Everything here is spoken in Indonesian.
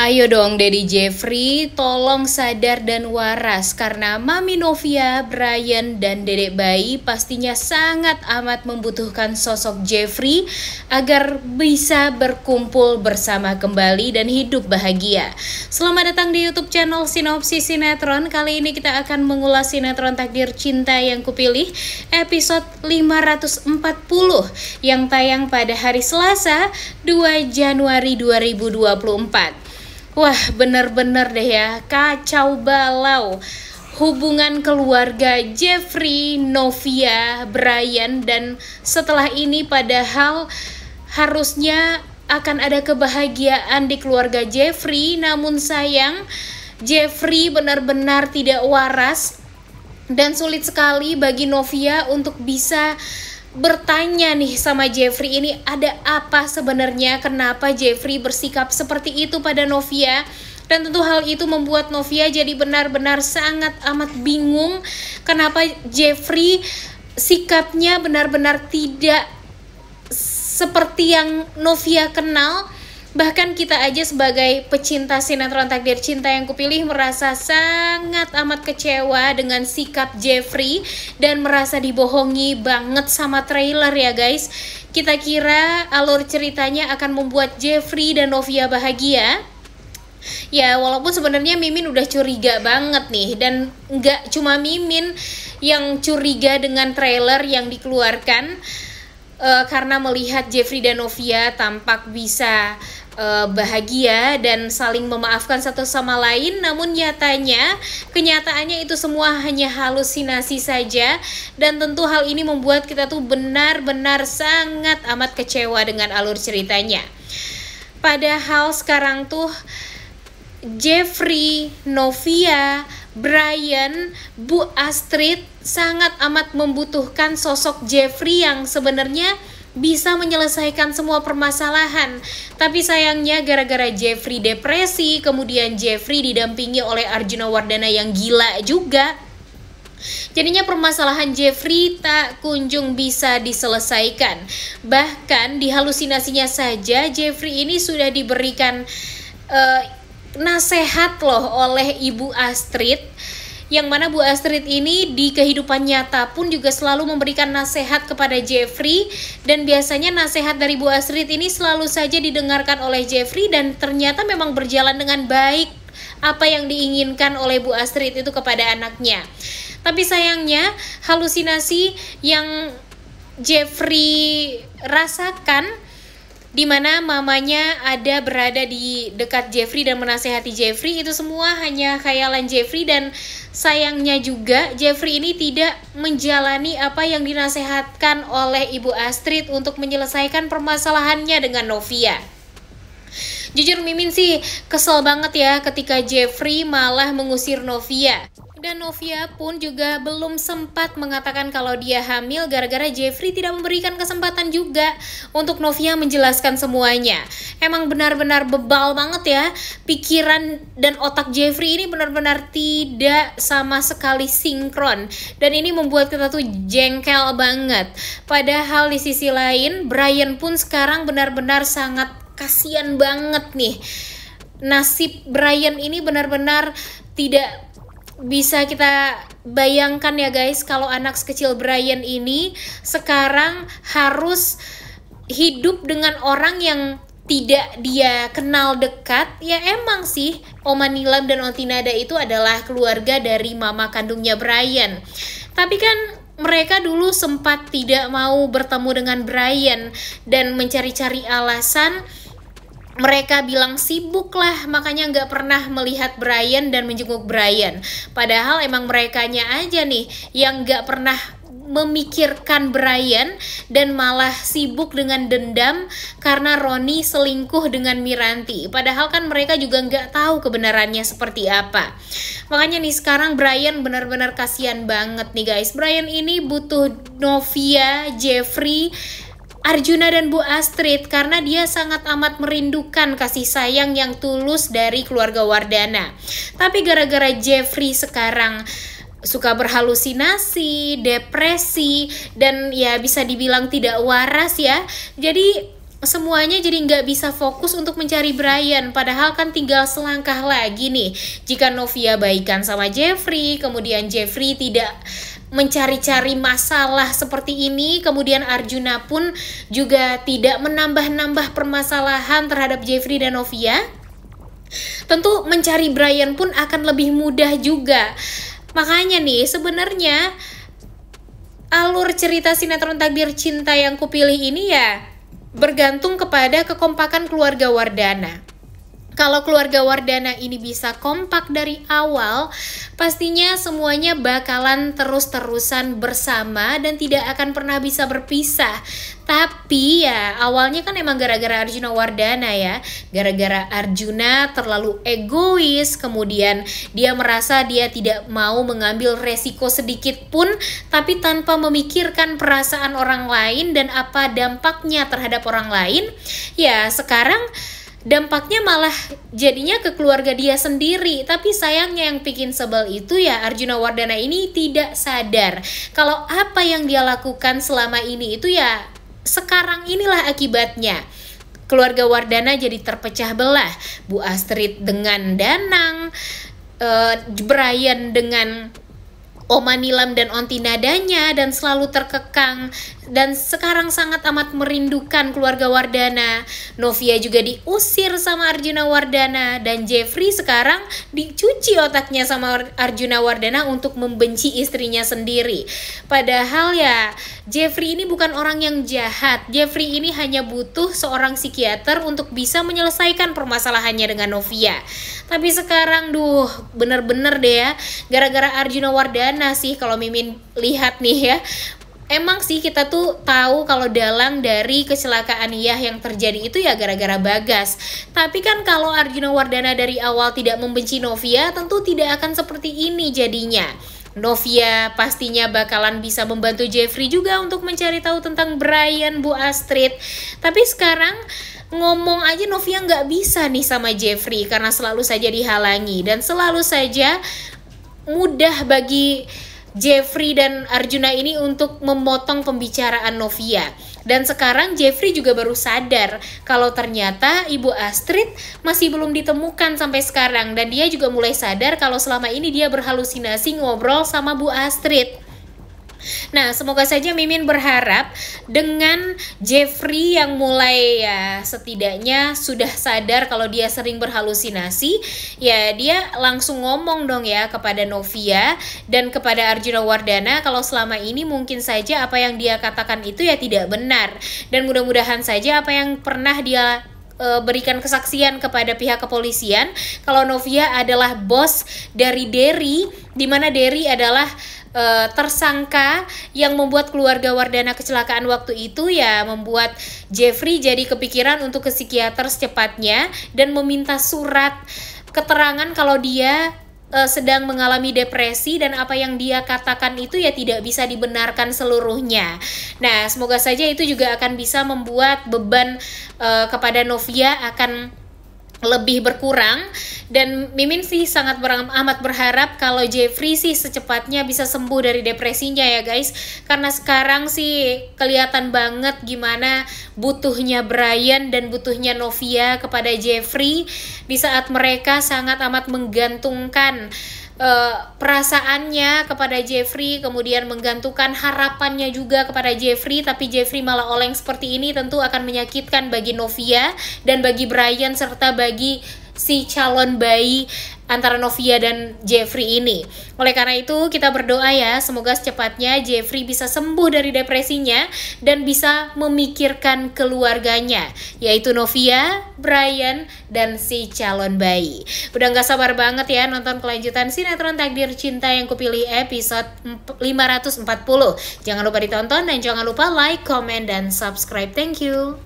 Ayo dong Dedi Jeffrey, tolong sadar dan waras karena Mami Novia, Brian, dan Dedek Bayi pastinya sangat amat membutuhkan sosok Jeffrey agar bisa berkumpul bersama kembali dan hidup bahagia. Selamat datang di YouTube channel Sinopsis Sinetron. Kali ini kita akan mengulas sinetron Takdir Cinta yang kupilih episode 540 yang tayang pada hari Selasa 2 Januari 2024. Wah, bener-bener deh ya, kacau balau. Hubungan keluarga Jeffrey, Novia, Brian, dan setelah ini padahal harusnya akan ada kebahagiaan di keluarga Jeffrey, namun sayang Jeffrey benar-benar tidak waras dan sulit sekali bagi Novia untuk bisa bertanya nih sama Jeffrey ini ada apa sebenarnya? Kenapa Jeffrey bersikap seperti itu pada Novia? Dan tentu hal itu membuat Novia jadi benar-benar sangat amat bingung. Kenapa Jeffrey sikapnya benar-benar tidak seperti yang Novia kenal Bahkan kita aja sebagai pecinta sinetron takdir cinta yang kupilih merasa sangat amat kecewa dengan sikap Jeffrey dan merasa dibohongi banget sama trailer ya guys. Kita kira alur ceritanya akan membuat Jeffrey dan Novia bahagia. Ya walaupun sebenarnya Mimin udah curiga banget nih dan nggak cuma Mimin yang curiga dengan trailer yang dikeluarkan uh, karena melihat Jeffrey dan Novia tampak bisa uh, bahagia dan saling memaafkan satu sama lain namun nyatanya kenyataannya itu semua hanya halusinasi saja. Dan tentu hal ini membuat kita tuh benar-benar sangat amat kecewa dengan alur ceritanya. Padahal sekarang tuh Jeffrey, Novia, Brian, Bu Astrid sangat amat membutuhkan sosok Jeffrey yang sebenarnya bisa menyelesaikan semua permasalahan. Tapi sayangnya gara-gara Jeffrey depresi, kemudian Jeffrey didampingi oleh Arjuna Wardana yang gila juga. Jadinya permasalahan Jeffrey tak kunjung bisa diselesaikan. Bahkan di halusinasinya saja Jeffrey ini sudah diberikan uh, nasihat loh oleh Ibu Astrid yang mana Bu Astrid ini di kehidupan nyata pun juga selalu memberikan nasihat kepada Jeffrey dan biasanya nasihat dari Bu Astrid ini selalu saja didengarkan oleh Jeffrey dan ternyata memang berjalan dengan baik apa yang diinginkan oleh Bu Astrid itu kepada anaknya. Tapi sayangnya halusinasi yang Jeffrey rasakan di mana mamanya ada berada di dekat Jeffrey dan menasehati Jeffrey itu semua hanya khayalan Jeffrey dan sayangnya juga Jeffrey ini tidak menjalani apa yang dinasehatkan oleh Ibu Astrid untuk menyelesaikan permasalahannya dengan Novia. Jujur Mimin sih kesel banget ya ketika Jeffrey malah mengusir Novia. Dan Novia pun juga belum sempat mengatakan kalau dia hamil gara-gara Jeffrey tidak memberikan kesempatan juga untuk Novia menjelaskan semuanya. Emang benar-benar bebal banget ya. Pikiran dan otak Jeffrey ini benar-benar tidak sama sekali sinkron. Dan ini membuat kita tuh jengkel banget. Padahal di sisi lain, Brian pun sekarang benar-benar sangat kasihan banget nih. Nasib Brian ini benar-benar tidak bisa kita bayangkan ya guys kalau anak sekecil Brian ini sekarang harus hidup dengan orang yang tidak dia kenal dekat. Ya emang sih Oma Nilam dan Ontinada itu adalah keluarga dari mama kandungnya Brian. Tapi kan mereka dulu sempat tidak mau bertemu dengan Brian dan mencari-cari alasan mereka bilang sibuk lah makanya nggak pernah melihat Brian dan menjenguk Brian padahal emang mereka aja nih yang nggak pernah memikirkan Brian dan malah sibuk dengan dendam karena Roni selingkuh dengan Miranti. Padahal kan mereka juga nggak tahu kebenarannya seperti apa. Makanya nih sekarang Brian benar-benar kasihan banget nih guys. Brian ini butuh Novia, Jeffrey, Arjuna dan Bu Astrid karena dia sangat amat merindukan kasih sayang yang tulus dari keluarga Wardana. Tapi gara-gara Jeffrey sekarang suka berhalusinasi, depresi dan ya bisa dibilang tidak waras ya. Jadi semuanya jadi nggak bisa fokus untuk mencari Brian padahal kan tinggal selangkah lagi nih jika Novia baikan sama Jeffrey kemudian Jeffrey tidak mencari-cari masalah seperti ini. Kemudian Arjuna pun juga tidak menambah-nambah permasalahan terhadap Jeffrey dan Novia. Tentu mencari Brian pun akan lebih mudah juga. Makanya nih sebenarnya alur cerita sinetron takdir cinta yang kupilih ini ya bergantung kepada kekompakan keluarga Wardana. Kalau keluarga Wardana ini bisa kompak dari awal, pastinya semuanya bakalan terus-terusan bersama dan tidak akan pernah bisa berpisah. Tapi ya awalnya kan emang gara-gara Arjuna Wardana ya Gara-gara Arjuna terlalu egois Kemudian dia merasa dia tidak mau mengambil resiko sedikit pun Tapi tanpa memikirkan perasaan orang lain dan apa dampaknya terhadap orang lain Ya sekarang dampaknya malah jadinya ke keluarga dia sendiri tapi sayangnya yang bikin sebel itu ya Arjuna Wardana ini tidak sadar kalau apa yang dia lakukan selama ini itu ya sekarang inilah akibatnya. Keluarga Wardana jadi terpecah belah. Bu Astrid dengan Danang, uh, Brian dengan Oma Nilam dan Onti nadanya dan selalu terkekang dan sekarang sangat amat merindukan keluarga Wardana. Novia juga diusir sama Arjuna Wardana dan Jeffrey sekarang dicuci otaknya sama Arjuna Wardana untuk membenci istrinya sendiri. Padahal ya Jeffrey ini bukan orang yang jahat. Jeffrey ini hanya butuh seorang psikiater untuk bisa menyelesaikan permasalahannya dengan Novia. Tapi sekarang duh bener-bener deh ya gara-gara Arjuna Wardana sih kalau Mimin lihat nih ya Emang sih kita tuh tahu kalau dalang dari kecelakaan Iyah yang terjadi itu ya gara-gara Bagas. Tapi kan kalau Arjuna Wardana dari awal tidak membenci Novia, tentu tidak akan seperti ini jadinya. Novia pastinya bakalan bisa membantu Jeffrey juga untuk mencari tahu tentang Brian, Bu Astrid. Tapi sekarang ngomong aja Novia nggak bisa nih sama Jeffrey karena selalu saja dihalangi dan selalu saja mudah bagi Jeffrey dan Arjuna ini untuk memotong pembicaraan Novia. Dan sekarang Jeffrey juga baru sadar kalau ternyata Ibu Astrid masih belum ditemukan sampai sekarang dan dia juga mulai sadar kalau selama ini dia berhalusinasi ngobrol sama Bu Astrid. Nah, semoga saja Mimin berharap dengan Jeffrey yang mulai ya setidaknya sudah sadar kalau dia sering berhalusinasi, ya dia langsung ngomong dong ya kepada Novia dan kepada Arjuna Wardana kalau selama ini mungkin saja apa yang dia katakan itu ya tidak benar. Dan mudah-mudahan saja apa yang pernah dia e, berikan kesaksian kepada pihak kepolisian kalau Novia adalah bos dari Derry di mana Derry adalah uh, tersangka yang membuat keluarga Wardana kecelakaan waktu itu ya membuat Jeffrey jadi kepikiran untuk ke psikiater secepatnya dan meminta surat keterangan kalau dia uh, sedang mengalami depresi dan apa yang dia katakan itu ya tidak bisa dibenarkan seluruhnya. Nah, semoga saja itu juga akan bisa membuat beban uh, kepada Novia akan lebih berkurang. Dan Mimin sih sangat ber amat berharap kalau Jeffrey sih secepatnya bisa sembuh dari depresinya ya guys. Karena sekarang sih kelihatan banget gimana butuhnya Brian dan butuhnya Novia kepada Jeffrey di saat mereka sangat amat menggantungkan uh, perasaannya kepada Jeffrey, kemudian menggantungkan harapannya juga kepada Jeffrey, tapi Jeffrey malah oleng seperti ini tentu akan menyakitkan bagi Novia dan bagi Brian serta bagi si calon bayi antara Novia dan Jeffrey ini. Oleh karena itu, kita berdoa ya, semoga secepatnya Jeffrey bisa sembuh dari depresinya dan bisa memikirkan keluarganya, yaitu Novia, Brian, dan si calon bayi. Udah gak sabar banget ya nonton kelanjutan sinetron Takdir Cinta yang kupilih episode 540. Jangan lupa ditonton dan jangan lupa like, comment, dan subscribe. Thank you.